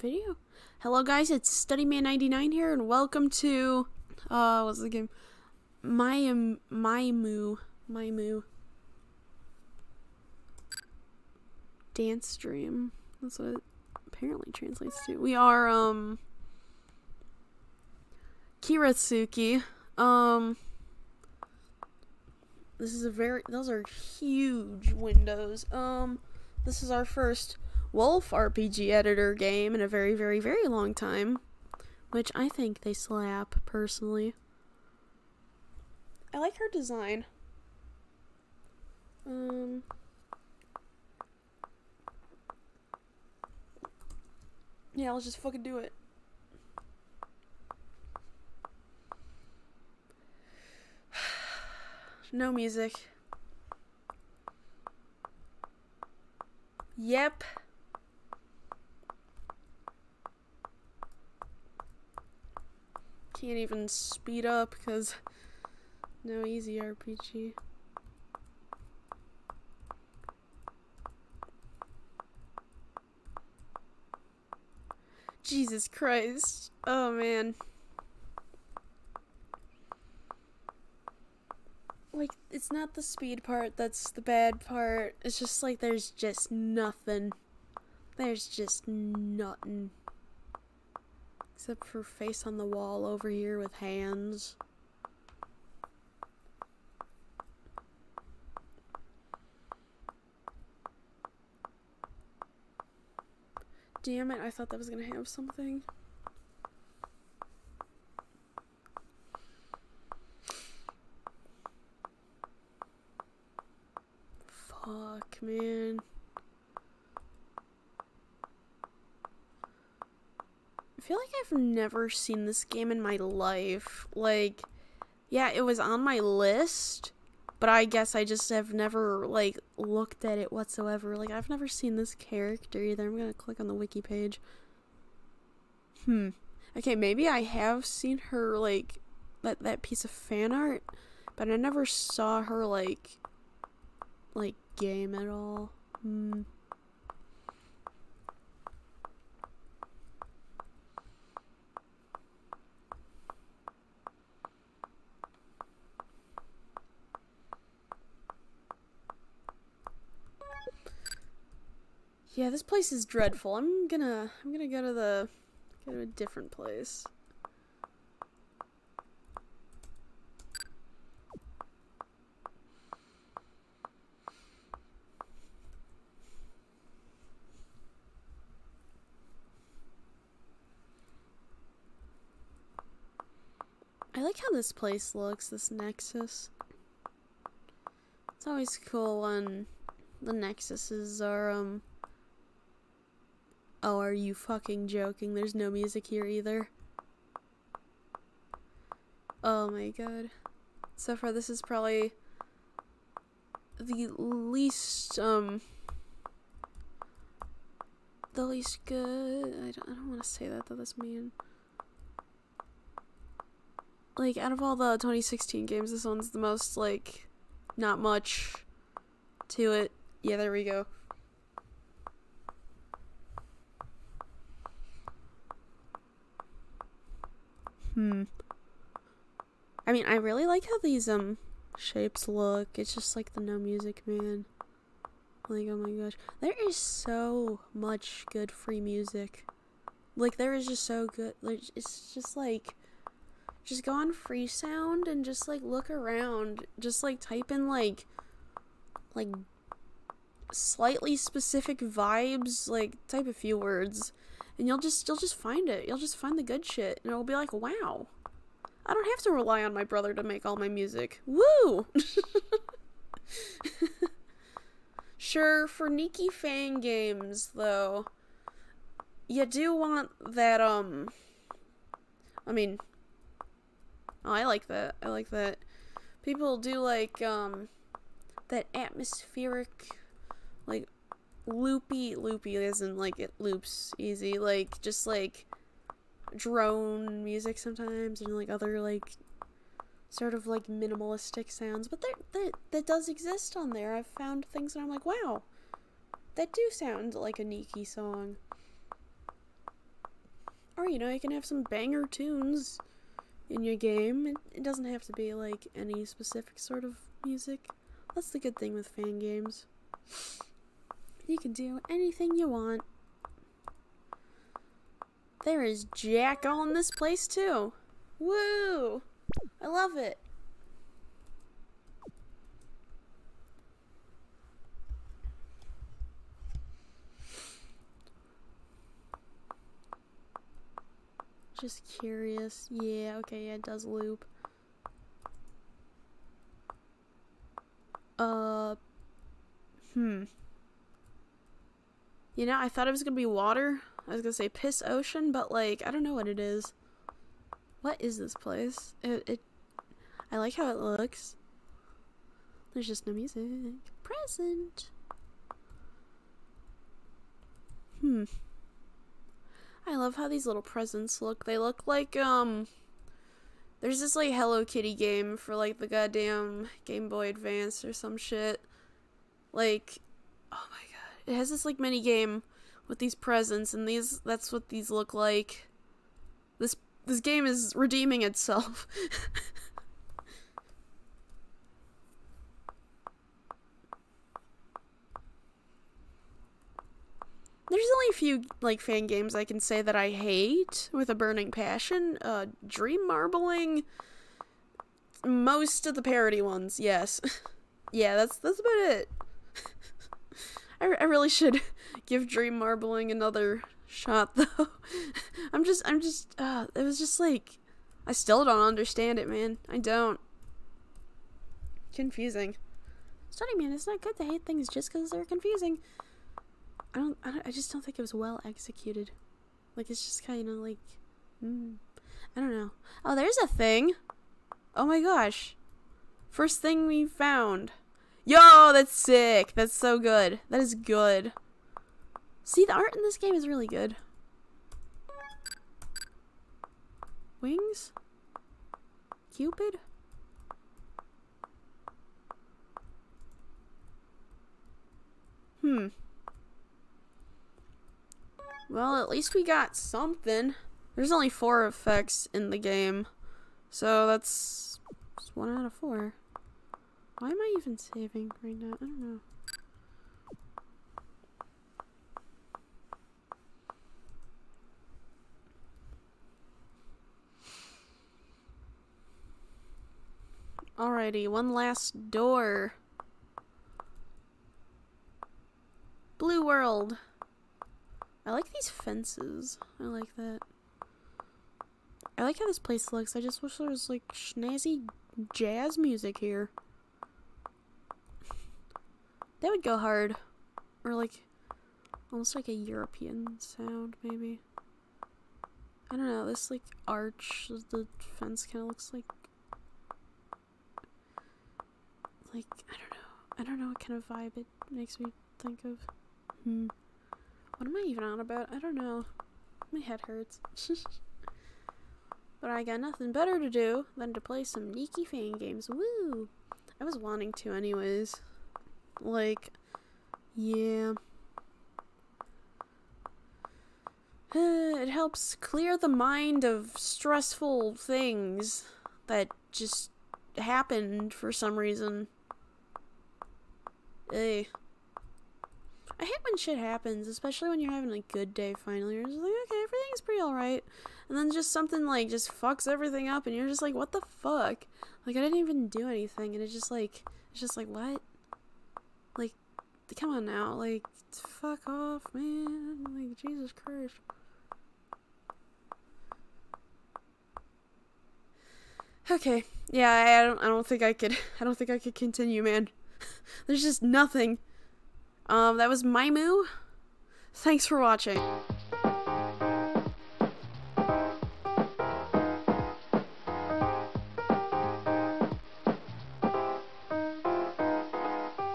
video. Hello guys, it's StudyMan99 here and welcome to uh what's the game? My my moo my moo dance stream. That's what it apparently translates to. We are um Kiratsuki. Um this is a very those are huge windows. Um this is our first Wolf RPG editor game in a very, very, very long time. Which I think they slap, personally. I like her design. Um. Yeah, let's just fucking do it. no music. Yep. Can't even speed up because no EasyRPG. Jesus Christ. Oh man. Like, it's not the speed part that's the bad part. It's just like there's just nothing. There's just nothing. Except for face on the wall over here with hands. Damn it, I thought that was gonna have something. Fuck, man. Feel like I've never seen this game in my life. Like, yeah, it was on my list, but I guess I just have never, like, looked at it whatsoever. Like, I've never seen this character either. I'm gonna click on the wiki page. Hmm. Okay, maybe I have seen her, like, that, that piece of fan art, but I never saw her, like, like, game at all. Hmm. Yeah, this place is dreadful. I'm gonna I'm gonna go to the go to a different place. I like how this place looks, this Nexus. It's always cool when the Nexuses are, um... Oh, are you fucking joking? There's no music here either. Oh my god. So far, this is probably the least, um... The least good... I don't, I don't want to say that, though, that's mean like out of all the 2016 games, this one's the most like not much to it. Yeah, there we go. Hmm. I mean, I really like how these um shapes look. It's just like the no music man. Like, oh my gosh. There is so much good free music. Like, there is just so good. Like, it's just like just go on Freesound and just like look around. Just like type in like like slightly specific vibes, like type a few words and you'll just you'll just find it. You'll just find the good shit and it'll be like, "Wow. I don't have to rely on my brother to make all my music." Woo! sure, for Nikki fan games though, you do want that um I mean, Oh, I like that. I like that. People do like um that atmospheric like loopy loopy isn't like it loops easy like just like drone music sometimes and like other like sort of like minimalistic sounds but there that that does exist on there i've found things that i'm like wow that do sound like a Nikki song Or, you know, you can have some banger tunes in your game. It, it doesn't have to be like any specific sort of music. That's the good thing with fan games. You can do anything you want. There is Jack all in this place too. Woo! I love it. Just curious. Yeah, okay, yeah, it does loop. Uh, hmm. You know, I thought it was gonna be water. I was gonna say piss ocean, but like, I don't know what it is. What is this place? It, it I like how it looks. There's just no music. Present. Hmm. I love how these little presents look. They look like, um, there's this, like, Hello Kitty game for, like, the goddamn Game Boy Advance or some shit. Like, oh my. It has this, like, mini game with these presents, and these, that's what these look like. This, this game is redeeming itself. There's only a few like fan games I can say that I hate with a burning passion. Uh, Dream Marbling. Most of the parody ones, yes. yeah, that's that's about it. I, I really should give Dream Marbling another shot though. I'm just I'm just uh it was just like I still don't understand it, man. I don't. Confusing. Study man, it's not good to hate things just because they're confusing. I don't, I don't, I just don't think it was well executed. Like, it's just kind of like, mm, I don't know. Oh, there's a thing. Oh my gosh. First thing we found. Yo, that's sick. That's so good. That is good. See, the art in this game is really good. Wings? Cupid? Hmm. Well, at least we got something. There's only four effects in the game. So that's, one out of four. Why am I even saving right now? I don't know. Alrighty, one last door. Blue World. I like these fences. I like that. I like how this place looks. I just wish there was like snazzy jazz music here. That would go hard. Or like almost like a European sound maybe. I don't know, this like arch of the fence kinda looks like like I don't know. I don't know what kind of vibe it makes me think of. Hmm. What am I even on about? I don't know. My head hurts. but I got nothing better to do than to play some Nikki fan games. Woo! I was wanting to anyways. Like, yeah. it helps clear the mind of stressful things that just happened for some reason. Ugh. I hate when shit happens, especially when you're having a good day finally. You're just like, okay, everything's pretty alright. And then just something like just fucks everything up and you're just like, what the fuck? Like I didn't even do anything and it's just like it's just like what? Come on now, like fuck off, man. Like Jesus Christ. Okay. Yeah, I, I don't I don't think I could I don't think I could continue, man. There's just nothing um, that was moo. Thanks for watching.